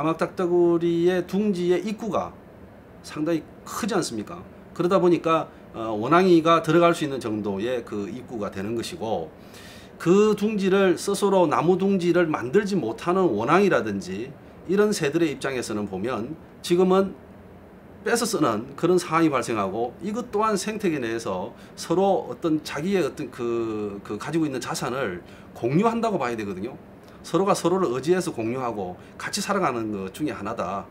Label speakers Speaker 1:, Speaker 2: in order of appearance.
Speaker 1: 까막닭다구리의 둥지의 입구가 상당히 크지 않습니까? 그러다 보니까 어, 원앙이가 들어갈 수 있는 정도의 그 입구가 되는 것이고 그 둥지를 스스로 나무 둥지를 만들지 못하는 원앙이라든지 이런 새들의 입장에서는 보면 지금은 뺏어 쓰는 그런 상황이 발생하고 이것 또한 생태계 내에서 서로 어떤 자기의 어떤 그, 그 가지고 있는 자산을 공유한다고 봐야 되거든요. 서로가 서로를 의지해서 공유하고 같이 살아가는 것 중에 하나다.